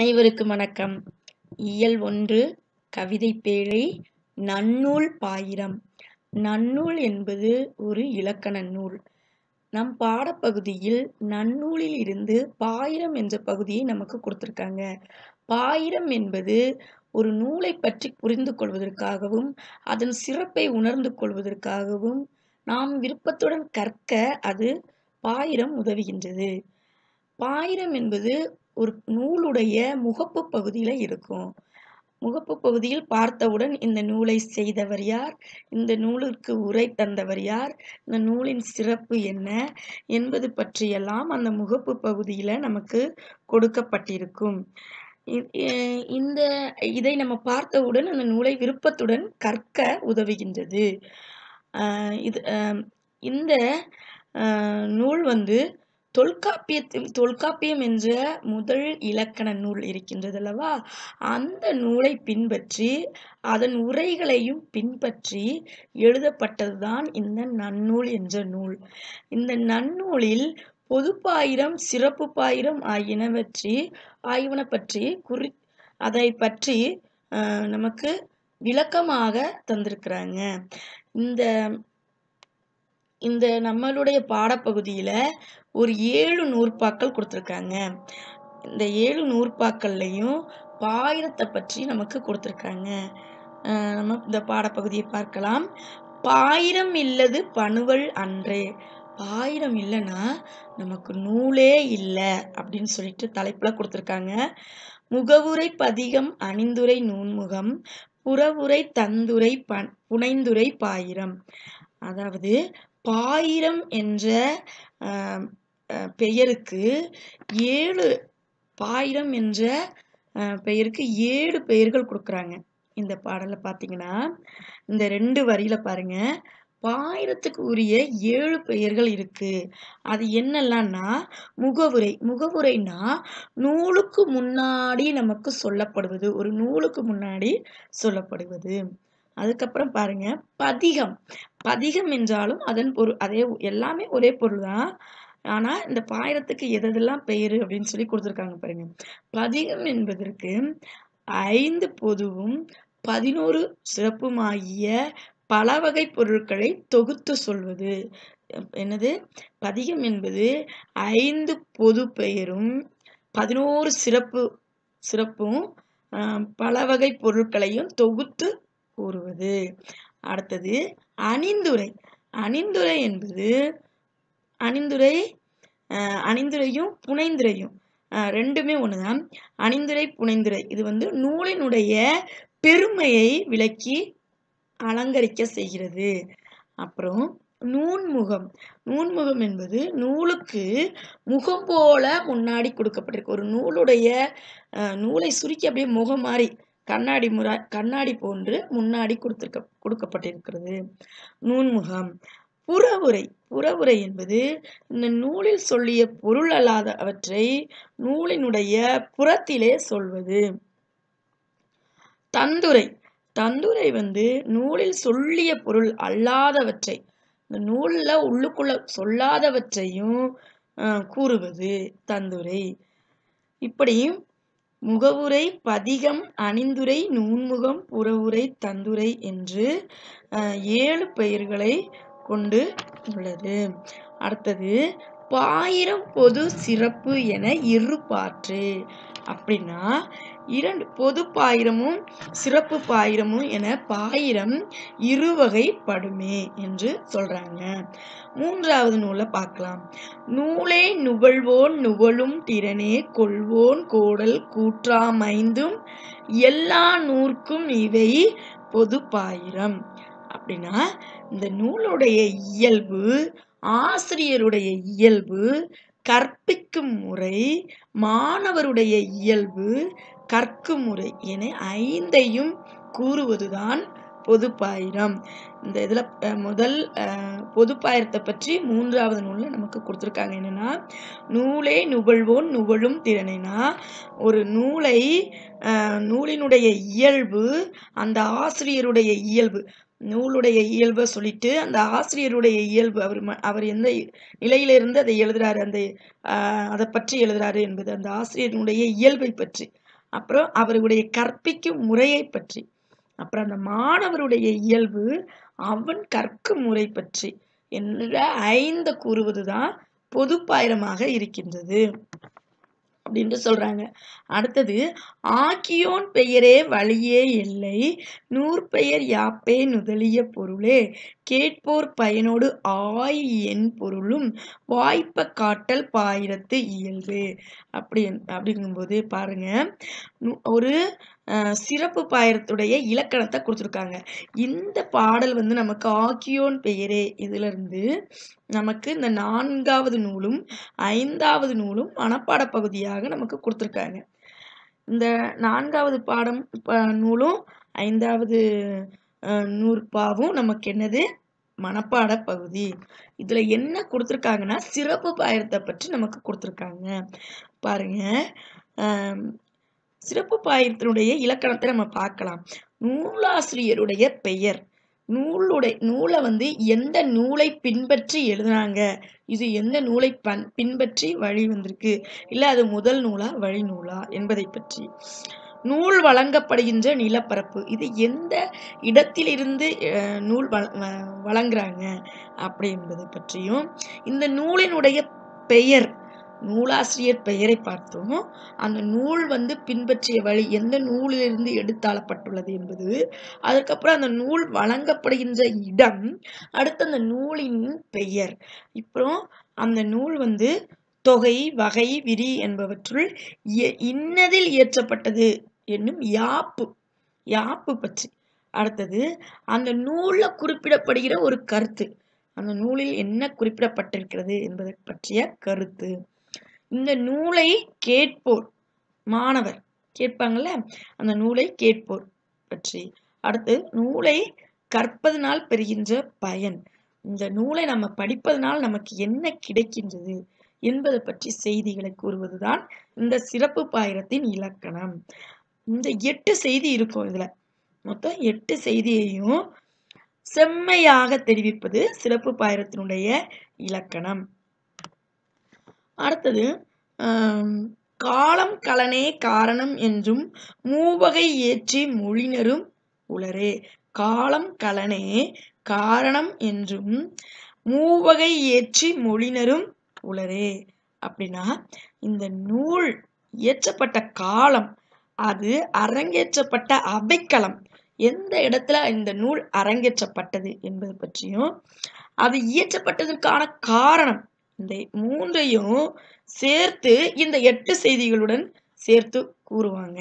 அனைவருக்கும் வணக்கம். இயல் ஒன்று கவிதை பேழை நன்னூல் பாயிரம். நன்னூல் என்பது ஒரு இலக்கண நூல். நம் பாடப்பகுதியில் நன்னூலில் இருந்து பாயிரம் என்ற பகுதியை நமக்கு கொடுத்துருக்காங்க. பாயிரம் என்பது ஒரு நூலை பற்றி புரிந்து கொள்வதற்காகவும் அதன் சிறப்பை உணர்ந்து கொள்வதற்காகவும் நாம் விருப்பத்துடன் கற்க அது பாயிரம் உதவுகின்றது. பாயிரம் என்பது ஒரு நூலுடைய முகப்பு பகுதியில் இருக்கும். முகப்பு பகுதியில் பார்த்தவுடன் இந்த நூலை செய்தவர் யார்? இந்த நூலுக்கு உரை தந்தவர் யார்? இந்த நூலின் சிறப்பு என்ன? என்பது பற்றியெல்லாம் அந்த முகப்பு பகுதியில் நமக்கு கொடுக்கப்பட்டிருக்கும். இ- இந்த இதை நம்ம பார்த்தவுடன் அந்த நூலை விருப்பத்துடன் கற்க உதவுகின்றது. இது இந்த நூல் வந்து தொல்காப்பியத்தின் தொல்காப்பியம் என்ற முதல் இலக்கண நூல் இருக்கின்றது அல்லவா? அந்த நூலை பின்பற்றி அதன் உரைகளையும் பின்பற்றி எழுதப்பட்டதுதான் இந்த நன்னூல் என்ற நூல். இந்த நன்னூலில் பொதுப்பாயிரம் சிறப்பு பாயிரம் ஆகியனவற்றி ஆகியவன பற்றி குறி அதை பற்றி நமக்கு விளக்கமாக தந்திருக்கிறாங்க. இந்த இந்த நம்மளுடைய பாடப்பகுதியில் ஒரு ஏழு நூற்பாக்கள் கொடுத்துருக்காங்க. இந்த ஏழு நூற்பாக்கள்லையும் பாயிரத்தை பற்றி நமக்கு கொடுத்துருக்காங்க. நம்ம இந்த பாடப்பகுதியை பார்க்கலாம். பாயிரம் இல்லது பணுவல் அன்றே. பாயிரம் இல்லைன்னா நமக்கு நூலே இல்லை அப்படின்னு சொல்லிட்டு தலைப்பில் கொடுத்துருக்காங்க. முகவுரை பதிகம் அணிந்துரை நூன்முகம் புறவுரை தந்துரை ப- புனைந்துரை பாயிரம். அதாவது பாயிரம் என்ற பெயருக்கு ஏழு பாயிரம் என்ற பெயருக்கு ஏழு பெயர்கள் கொடுக்குறாங்க. இந்த பாடலில் பார்த்தீங்கன்னா இந்த ரெண்டு வரியில பாருங்க. பாயிரத்துக்கு உரிய ஏழு பெயர்கள் இருக்கு. அது என்னெல்லாம்னா முகவுரை. முகவுரைனா நூலுக்கு முன்னாடி நமக்கு சொல்லப்படுவது. ஒரு நூலுக்கு முன்னாடி சொல்லப்படுவது. அதுக்கப்புறம் பாருங்க பதிகம். பதிகம் என்றாலும் அதன் பொருள் அதே எல்லாமே ஒரே பொருள் தான். ஆனா இந்த பாயிரத்துக்கு எதெல்லாம் பெயரு அப்படின்னு சொல்லி கொடுத்துருக்காங்க பாருங்க. பதிகம் என்பதற்கு ஐந்து பொதுவும் பதினோரு சிறப்புமாகிய பல வகை பொருட்களை தொகுத்து சொல்வது. என்னது? பதிகம் என்பது ஐந்து பொது பெயரும் பதினோரு சிறப்பு சிறப்பும் பல வகை பொருட்களையும் தொகுத்து கூறுவது. அடுத்தது அணிந்துரை. அணிந்துரை என்பது அணிந்துரை அணிந்துரையும் புனைந்துரையும். ஆஹ், ரெண்டுமே ஒண்ணுதான். அணிந்துரை புனைந்துரை. இது வந்து நூலினுடைய பெருமையை விளக்கி அலங்கரிக்க செய்கிறது. அப்புறம் நூன்முகம். நூன்முகம் என்பது நூலுக்கு முகம் போல முன்னாடி கொடுக்கப்பட்டிருக்கு. ஒரு நூலுடைய நூலை சுருக்கி அப்படியே முகம் மாதிரி கண்ணாடி முறை கண்ணாடி போன்று முன்னாடி கொடுத்திருக்க கொடுக்கப்பட்டிருக்கிறது. நூன்முகம் புறவுரை. புறவுரை என்பது இந்த நூலில் சொல்லிய பொருள் அல்லாத அவற்றை நூலினுடைய புறத்திலே சொல்வது. தந்துரை. தந்துரை வந்து நூலில் சொல்லிய பொருள் அல்லாதவற்றை இந்த நூலில் உள்ளுக்குள்ள சொல்லாதவற்றையும் கூறுவது தந்துரை. இப்படி முகவுரை பதிகம் அணிந்துரை நூன்முகம் புறவுரை தந்துரை என்று அஹ், ஏழு பெயர்களை கொண்டு உள்ளது. அடுத்தது பாயிரம் பொது சிறப்பு என இருபாற்று அப்படின்னா இரண்டு பொது பாயிரமும் சிறப்பு பாயிரமும் என பாயிரம் இருவகைப்படுமே என்று சொல்றாங்க. மூன்றாவது நூலை பார்க்கலாம். நூலே நுகழ்வோன் நுகழும் திறனே கொள்வோன் கோடல் கூற்றாமைந்தும் எல்லா நூற்கும் இவை பொது பாயிரம். அப்படின்னா இந்த நூலுடைய இயல்பு ஆசிரியருடைய இயல்பு கற்பிக்கும் முறை மாணவருடைய இயல்பு கற்கும் முறை என ஐந்தையும் கூறுவதுதான் பொதுப்பாயிரம். இந்த இதில் முதல் பொதுப்பாயிரத்தை பற்றி மூன்றாவது நூலில் நமக்கு கொடுத்துருக்காங்க என்னன்னா நூலே நுகழ்வோன் நுகழும் திறனைனா ஒரு நூலை நூலினுடைய இயல்பு அந்த ஆசிரியருடைய இயல்பு நூலுடைய இயல்பை சொல்லிட்டு அந்த ஆசிரியருடைய இயல்பு அவர் ம- அவர் எந்த நிலையிலிருந்து அதை எழுதுறாரு அந்த அதை பற்றி எழுதுறாரு என்பது அந்த ஆசிரியருடைய இயல்பை பற்றி. அப்புறம் அவருடைய கற்பிக்கும் முறையை பற்றி. அப்புறம் அந்த மாணவருடைய இயல்பு அவன் கற்கும் முறை பற்றி. என்ற ஐந்து கூறுவதுதான் பொதுப்பாயிரமாக இருக்கின்றது. அப்படின்ட்டு சொல்கிறாங்க அடுத்தது ஆக்கியோன் பெயரே வழியே இல்லை நூற்பெயர் யாப்பே நுதலிய பொருளே கேட்போர் பயனோடு ஆய் என் பொருளும் வாய்ப்ப காட்டல் பாயிரத்து இயல்பு அப்படி அப்படிங்கும்போது பாருங்க நு- ஒரு சிறப்பு பாயிரத்துடைய இலக்கணத்தை கொடுத்துருக்காங்க. இந்த பாடல் வந்து நமக்கு ஆக்கியோன் பெயரே. இதிலிருந்து நமக்கு இந்த நான்காவது நூலும் ஐந்தாவது நூலும் மனப்பாட பகுதியாக நமக்கு கொடுத்துருக்காங்க. இந்த நான்காவது பாடம் நூலும் ஐந்தாவது நூற்பாவும் நமக்கு என்னது? மனப்பாட பகுதி. இதில் என்ன கொடுத்துருக்காங்கன்னா சிறப்பு பாயிரத்தை பற்றி நமக்கு கொடுத்துருக்காங்க. பாருங்கள் சிறப்பு பாயிரத்தினுடைய இலக்கணத்தை நம்ம பார்க்கலாம். நூலாசிரியருடைய பெயர். நூலுடைய நூலை வந்து எந்த நூலை பின்பற்றி எழுதுனாங்க? இது எந்த நூலை பன் பின்பற்றி வழி வந்திருக்கு? இல்லை அது முதல் நூலா வழி நூலா என்பதை பற்றி. நூல் வழங்கப்படுகின்ற நிலப்பரப்பு. இது எந்த இடத்திலிருந்து நூல் வ- வழங்குறாங்க? அப்படி என்பதை பற்றியும். இந்த நூலினுடைய பெயர் நூலாசிரியர் பெயரை பார்த்தோம். அந்த நூல் வந்து பின்பற்றிய வழி எந்த நூலிலிருந்து எடுத்தாளப்பட்டுள்ளது என்பது. அதுக்கப்புறம் அந்த நூல் வழங்கப்படுகின்ற இடம் அடுத்து அந்த நூலின் பெயர். இப்போ அந்த நூல் வந்து தொகை வகை விரி என்பவற்றுள் இன்னதில் இயற்றப்பட்டது என்னும் யாப்பு யாப்பு பற்றி. அடுத்தது அந்த நூலில் குறிப்பிடப்படுகிற ஒரு கருத்து. அந்த நூலில் என்ன குறிப்பிடப்பட்டிருக்கிறது என்பதை பற்றிய கருத்து. இந்த நூலை கேட்போர். மாணவர். கேட்பாங்கல்ல? அந்த நூலை கேட்போர் பற்றி. அடுத்து நூலை கற்பதனால் பெறுகின்ற பயன். இந்த நூலை நம்ம படிப்பதனால் நமக்கு என்ன கிடைக்கின்றது என்பது பற்றி செய்திகளை கூறுவதுதான் இந்த சிறப்பு பாயிரத்தின் இலக்கணம். இந்த எட்டு செய்தி இருக்கும் இதுல. மொத்தம் எட்டு செய்தியையும் செம்மையாக தெரிவிப்பது சிறப்பு பாயிரத்தினுடைய இலக்கணம். அடுத்தது காலம் கலனே காரணம் என்றும் மூவகை ஏற்றி மொழினரும் உளரே. காலம் கலனே காரணம் என்றும் மூவகை ஏற்றி மொழினரும் உளரே. அப்படின்னா இந்த நூல் இயற்றப்பட்ட காலம் அது அரங்கேற்றப்பட்ட அவைக்களம் எந்த இடத்துல இந்த நூல் அரங்கேற்றப்பட்டது என்பது பற்றியும் அது இயற்றப்பட்டதற்கான காரணம் இந்த மூன்றையும் சேர்த்து இந்த எட்டு செய்திகளுடன் சேர்த்து கூறுவாங்க.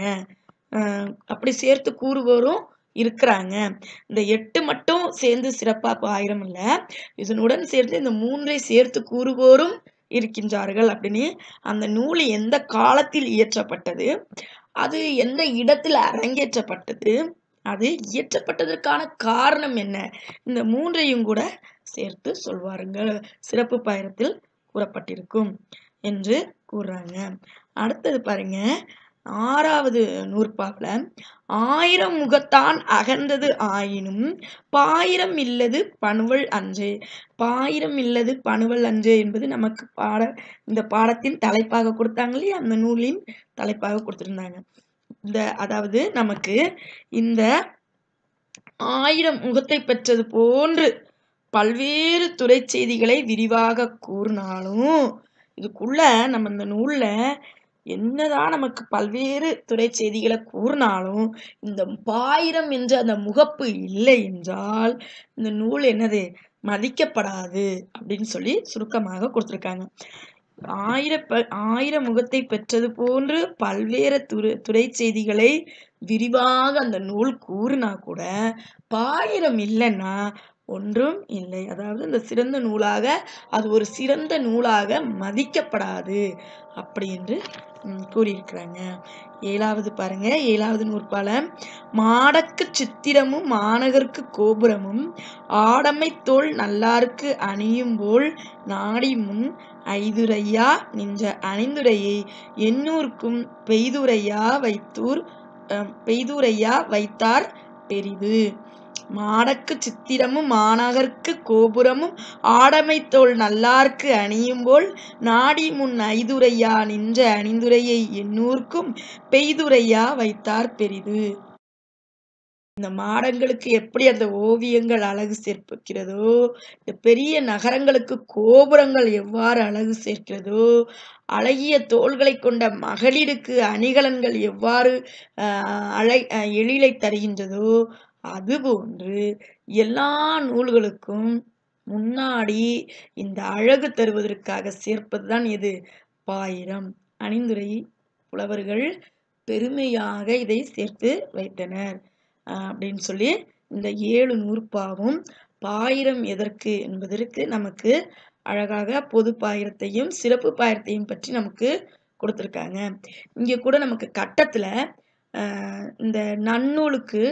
அப்படி சேர்த்து கூறுவோரும் இருக்கிறாங்க. இந்த எட்டு மட்டும் சேர்ந்து சிறப்பா ஆயிரம் இல்ல. இதனுடன் சேர்த்து இந்த மூன்றை சேர்த்து கூறுவோரும் இருக்கின்றார்கள் அப்படின்னு அந்த நூல் எந்த காலத்தில் இயற்றப்பட்டது? அது எந்த இடத்துல அரங்கேற்றப்பட்டது? அது இயற்றப்பட்டதற்கான காரணம் என்ன? இந்த மூன்றையும் கூட சேர்த்து சொல்வாருங்கள் சிறப்பு பயணத்தில் கூறப்பட்டிருக்கும் என்று கூறுறாங்க. அடுத்தது பாருங்க ஆறாவது நூற்பாவில் ஆயிரம் முகத்தான் அகன்றது ஆயினும் பாயிரம் இல்லது பணுவல் அன்று. பாயிரம் இல்லது பணுவல் அன்று என்பது நமக்கு பாட இந்த பாடத்தின் தலைப்பாக கொடுத்தாங்க இல்லையா? அந்த நூலின் தலைப்பாக கொடுத்திருந்தாங்க. இந்த அதாவது நமக்கு இந்த ஆயிரம் முகத்தை பெற்றது போன்று பல்வேறு துறை செய்திகளை விரிவாக கூறினாலும் இதுக்குள்ள நம்ம இந்த நூல்ல என்னதான் நமக்கு பல்வேறு துறை செய்திகளை கூறினாலும் இந்த பாயிரம் என்ற அந்த முகப்பு இல்லை என்றால் இந்த நூல் என்னது? மதிக்கப்படாது அப்படின்னு சொல்லி சுருக்கமாக கொடுத்துருக்காங்க. ஆயிர ஆயிரம் முகத்தை பெற்றது போன்று பல்வேறு துறை துறை செய்திகளை விரிவாக அந்த நூல் கூறினா கூட பாயிரம் இல்லைன்னா ஒன்றும் இல்லை. அதாவது இந்த சிறந்த நூலாக அது ஒரு சிறந்த நூலாக மதிக்கப்படாது அப்படி என்று கூறியிருக்கிறாங்க. ஏழாவது பாருங்க. ஏழாவது நூற்பால மாடக்கு சித்திரமும் மாநகருக்கு கோபுரமும் ஆடமை தோல் நல்லாருக்கு அணியும் போல் நாடி முன் ஐதுரையா நின்ற அணிந்துரையை எண்ணூர்க்கும் பெய்துரையா வைத்தூர் பெய்தூரையா வைத்தார் பெரிது. மாடக்கு சித்திரமும் மாநகர்க்கு கோபுரமும் ஆடமைத்தோள் நல்லார்க்கு அணியும்போல் நாடி முன் ஐதுரையா நின்ற அணிந்துரையை எண்ணூர்க்கும் பெய்துரையா வைத்தார் பெரிது. இந்த மாடங்களுக்கு எப்படி அந்த ஓவியங்கள் அழகு சேர்ப்பிக்கிறதோ இந்த பெரிய நகரங்களுக்கு கோபுரங்கள் எவ்வாறு அழகு சேர்க்கிறதோ அழகிய தோள்களை கொண்ட மகளிருக்கு அணிகலன்கள் எவ்வாறு ஆஹ், அழை எழிலை தருகின்றதோ அதுபோன்று எல்லா நூல்களுக்கும் முன்னாடி இந்த அழகு தருவதற்காக சேர்ப்பதுதான் எது? பாயிரம். அணிந்துரை புலவர்கள் பெருமையாக இதை சேர்த்து வைத்தனர். அப்படின்னு சொல்லி இந்த ஏழு நூற்பாவும் பாயிரம் எதற்கு என்பதற்கு நமக்கு அழகாக பொது பாயிரத்தையும் சிறப்பு பாயிரத்தையும் பற்றி நமக்கு கொடுத்துருக்காங்க. இங்கே கூட நமக்கு கட்டத்தில் இந்த நன்னூலுக்கு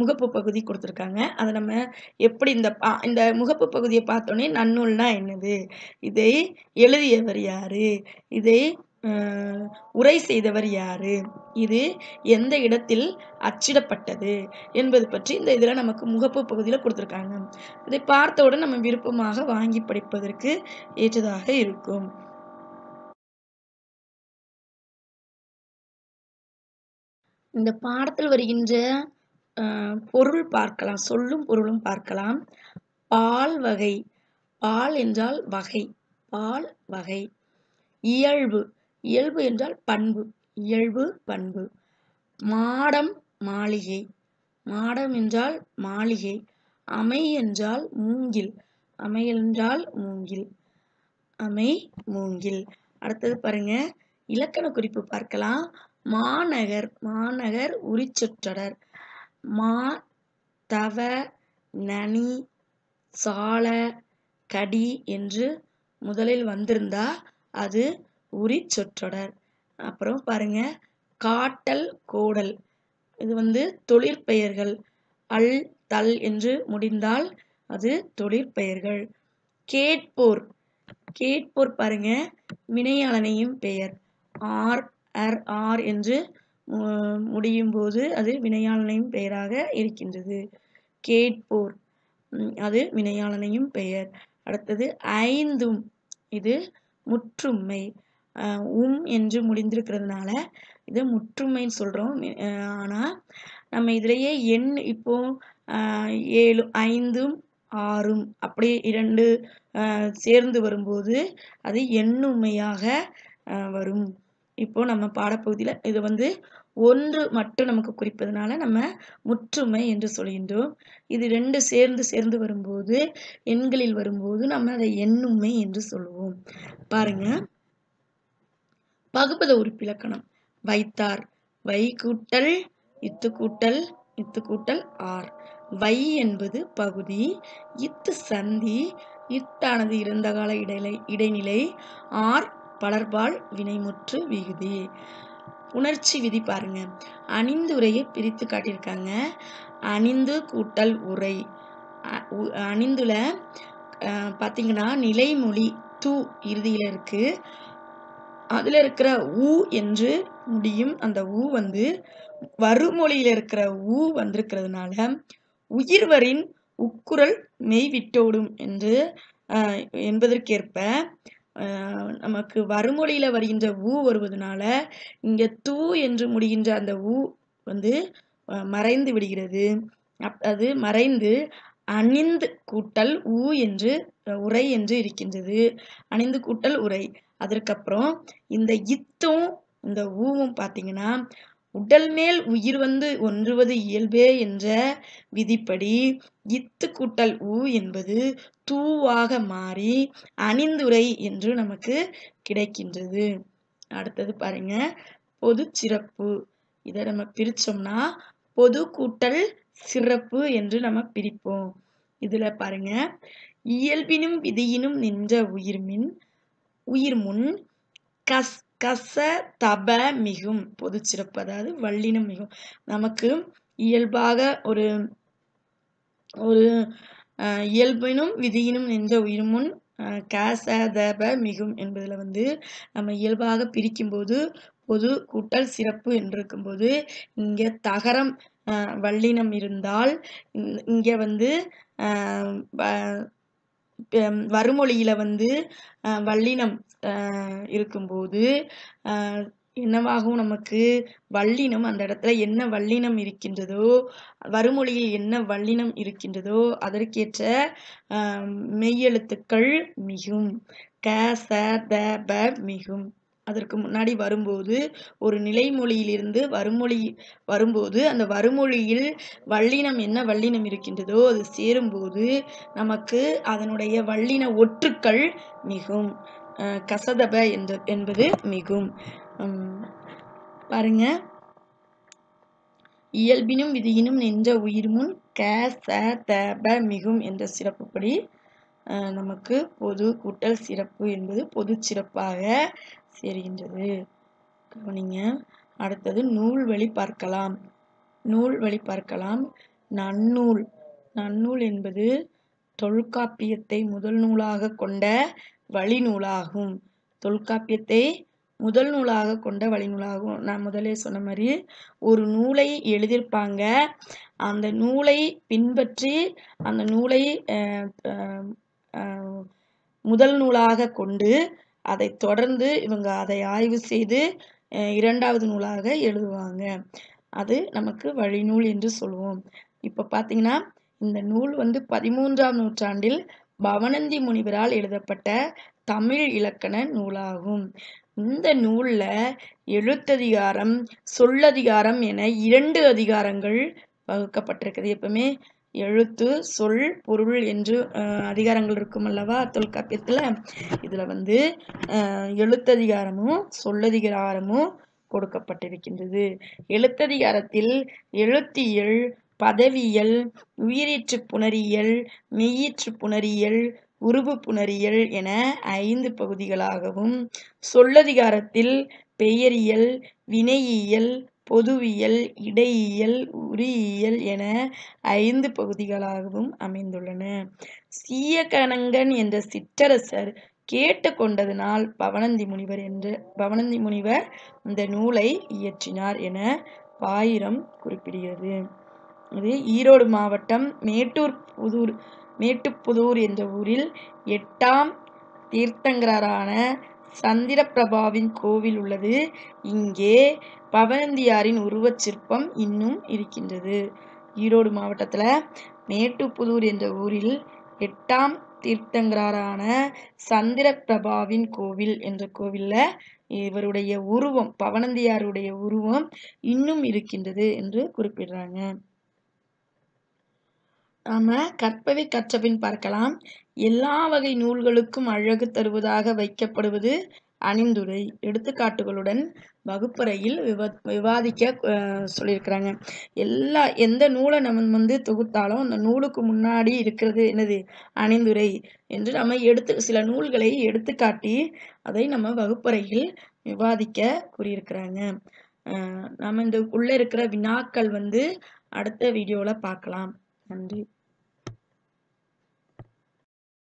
முகப்பு பகுதி கொடுத்துருக்காங்க. அதை நம்ம எப்படி இந்த பா- இந்த முகப்பு பகுதியை பார்த்தோன்னே நன்னூல்னா என்னது? இதை எழுதியவர் யாரு? இதை ஆஹ் உரை செய்தவர் யாரு? இது எந்த இடத்தில் அச்சிடப்பட்டது என்பது பற்றி இந்த இதில் நமக்கு முகப்பு பகுதியில் கொடுத்துருக்காங்க. இதை பார்த்தவுடன் நம்ம விருப்பமாக வாங்கி படிப்பதற்கு ஏற்றதாக இருக்கும். இந்த பாடத்தில் வருகின்ற பொருள் பார்க்கலாம். சொல்லும் பொருளும் பார்க்கலாம். பால் வகை. பால் என்றால் வகை. பால் வகை. இயல்பு. இயல்பு என்றால் பண்பு. இயல்பு பண்பு. மாடம் மாளிகை. மாடம் என்றால் மாளிகை. அமை என்றால் மூங்கில். அமை என்றால் மூங்கில். அமை மூங்கில். அடுத்தது பாருங்க. இலக்கண குறிப்பு பார்க்கலாம். மாநகர். மாநகர் உரிச்சொற்றொடர். மா தவ நனி சால கடி என்று முதலில் வந்திருந்தா அது உரி சொற்றொடர். அப்புறம் பாருங்க காட்டல் கோடல். இது வந்து தொழிற்பெயர்கள் அல் தல் என்று முடிந்தால் அது தொழிற்பெயர்கள் கேட்போர். கேட்போர் பாருங்க வினையாளனையும் பெயர். ஆர் அர் ஆர் என்று முடியும் போது அது வினையாளனையும் பெயராக இருக்கின்றது. கேட்போர் அது வினையாளனையும் பெயர். அடுத்தது ஐந்தும். இது முற்றுமை உம் என்று முடிந்திருக்கிறதுனால இது முற்றுமைன்னு சொல்கிறோம் ஆனால் நம்ம இதிலேயே எண் இப்போ ஏழு ஐந்தும் ஆறும் அப்படி இரண்டு சேர்ந்து வரும்போது அது எண்ணுமையாக வரும். இப்போ நம்ம பாடப்பகுதியில் இது வந்து ஒன்று மட்டும் நமக்கு குறிப்பதனால நம்ம முற்றுமை என்று சொல்கின்றோம். இது ரெண்டு சேர்ந்து சேர்ந்து வரும்போது எண்களில் வரும்போது நம்ம அதை எண்ணுமை என்று சொல்லுவோம். பாருங்க. பகுபத உறுப்பிலக்கணம். வைத்தார் வை கூட்டல் இத்து கூட்டல் இத்து கூட்டல் ஆர். வை என்பது பகுதி இத்து சந்தி இத்தானது இறந்த கால இடைநிலை இடைநிலை ஆர் பலர்பால் வினைமுற்று விகுதி. உணர்ச்சி விதி பாருங்க. அணிந்து உரையை பிரித்து காட்டியிருக்காங்க. அணிந்து கூட்டல் உரை. அ- உ- அணிந்துல அஹ், நிலைமொழி தூ இறுதியில இருக்கு. அதுல இருக்கிற ஊ என்று முடியும். அந்த ஊ வந்து வறுமொழியில் இருக்கிற ஊ வந்திருக்கிறதுனால உயிர்வரின் உக்குரல் மெய் விட்டோடும் என்று என்பதற்கேற்ப நமக்கு வருமொழியில் வருகின்ற ஊ வருவதனால இங்கே தூ என்று முடிகின்ற அந்த ஊ வந்து மறைந்து விடுகிறது. அப்- அது மறைந்து அணிந்து கூட்டல் ஊ என்று உரை என்று இருக்கின்றது. அணிந்து கூட்டல் உரை. அதற்கப்புறம் இந்த இத்தும் இந்த ஊவும் பார்த்தீங்கன்னா உடல் மேல் உயிர் வந்து ஒன்றுவது இயல்பே என்ற விதிப்படி இத்து கூட்டல் ஊ என்பது தூவாக மாறி அணிந்துரை என்று நமக்கு கிடைக்கின்றது. அடுத்தது பாருங்க. பொது சிறப்பு. இதை நம்ம பிரிச்சோம்னா பொது கூட்டல் சிறப்பு என்று நம்ம பிரிப்போம். இதுல பாருங்க. இயல்பினும் விதியினும் நின்ற உயிர்மின் உயிர் முன் கஸ் கச தப மிகும் பொது சிறப்பு. அதாவது வள்ளினம் மிகும். நமக்கு இயல்பாக ஒரு ஒரு இயல்பினும் விதியினும் எந்த உயிர் முன் அஹ், கச தப மிகும் என்பதில் வந்து நம்ம இயல்பாக பிரிக்கும்போது பொது கூட்டல் சிறப்பு என்று இருக்கும்போது தகரம் அஹ், வல்லினம் இருந்தால் இங்கே வந்து அஹ், வந்து அஹ், வல்லினம் இருக்கும்போது என்னவாகும் நமக்கு? வல்லினம் அந்த இடத்துல என்ன வல்லினம் இருக்கின்றதோ வறுமொழியில் என்ன வல்லினம் இருக்கின்றதோ அதற்கேற்ற மெய்யெழுத்துக்கள் மிகும். க ச த ப மிகும். அதற்கு முன்னாடி வரும்போது ஒரு நிலைமொழியிலிருந்து வருமொழி வரும்போது அந்த வருமொழியில் வல்லினம் என்ன வல்லினம் இருக்கின்றதோ அது சேரும்போது நமக்கு அதனுடைய வல்லின ஒற்றுக்கள் மிகும். கசதப என்ற என்பது மிகும். பாருங்க. இயல்பினும் விதியினும் நின்ற உயிர்முன் க ச தப மிகும் என்ற சிறப்புப்படி நமக்கு பொது கூட்டல் சிறப்பு என்பது பொது சிறப்பாக சேர்கின்றது. கவனிங்க. அடுத்தது நூல் வழி பார்க்கலாம். நூல் வழி பார்க்கலாம். நன்னூல். நன்னூல் என்பது தொல்காப்பியத்தை முதல் நூலாக கொண்ட வழிநூலாகும். தொல்காப்பியத்தை முதல் நூலாக கொண்ட வழிநூலாகும். நான் முதலே சொன்ன மாதிரி ஒரு நூலை எழுதியிருப்பாங்க. அந்த நூலை பின்பற்றி அந்த நூலை முதல் நூலாக கொண்டு அதை தொடர்ந்து இவங்க அதை ஆய்வு செய்து இரண்டாவது நூலாக எழுதுவாங்க. அது நமக்கு வழிநூல் என்று சொல்லுவோம் இப்போ பார்த்தீங்கன்னா இந்த நூல் வந்து பதிமூன்றாம் நூற்றாண்டில் பவனந்தி முனிவரால் எழுதப்பட்ட தமிழ் இலக்கண நூலாகும். இந்த நூலில் எழுத்ததிகாரம் சொல்லதிகாரம் என இரண்டு அதிகாரங்கள் வகுக்கப்பட்டிருக்குது. எப்பவுமே எழுத்து சொல் பொருள் என்று அதிகாரங்கள் இருக்கும் அல்லவா தொல்காப்பியத்தில்? இதில் வந்து எழுத்ததிகாரமும் சொல்லதிகாரமும் கொடுக்கப்பட்டிருக்கின்றது. எழுத்ததிகாரத்தில் எழுத்தியல் பதவியல் உயிரீற்று புணரியல் மெய்யீற்று புணரியல் உருபு புணரியல் என ஐந்து பகுதிகளாகவும் சொல்லதிகாரத்தில் பெயரியல் வினையியல் பொதுவியல் இடையியல் உரியியல் என ஐந்து பகுதிகளாகவும் அமைந்துள்ளன. சீயகணங்கன் என்ற சிற்றரசர் கேட்டுக்கொண்டதனால் பவனந்தி முனிவர் என்று பவனந்தி முனிவர் இந்த நூலை இயற்றினார் என பாயிரம் குறிப்பிடுகிறது. இது ஈரோடு மாவட்டம் மேட்டூர் புதூர் மேட்டுப்புதூர் என்ற ஊரில் எட்டாம் தீர்த்தங்கரான சந்திரபிரபாவின் கோவில் உள்ளது. இங்கே பவனந்தியாரின் உருவச் சிற்பம் இன்னும் இருக்கின்றது. ஈரோடு மாவட்டத்தில் மேட்டுப்புதூர் என்ற ஊரில் எட்டாம் தீர்த்தங்கரான சந்திரபிரபாவின் கோவில் என்ற கோவில்ல இவருடைய உருவம் பவனந்தியாருடைய உருவம் இன்னும் இருக்கின்றது என்று குறிப்பிடுறாங்க. நாம கற்பவை கற்றபின் பார்க்கலாம். எல்லா வகை நூல்களுக்கும் அழகு தருவதாக வைக்கப்படுவது அணிந்துரை. எடுத்துக்காட்டுகளுடன் வகுப்பறையில் விவா விவாதிக்க சொல்லியிருக்கிறாங்க. எல்லா எந்த நூலை நம்ம வந்து தொகுத்தாலும் அந்த நூலுக்கு முன்னாடி இருக்கிறது என்னது? அணிந்துரை என்று நம்ம எடுத்து சில நூல்களை எடுத்துக்காட்டி அதை நம்ம வகுப்பறையில் விவாதிக்க கூறியிருக்கிறாங்க. நம்ம இந்த உள்ளே இருக்கிற வினாக்கள் வந்து அடுத்த வீடியோவில் பார்க்கலாம். நன்றி.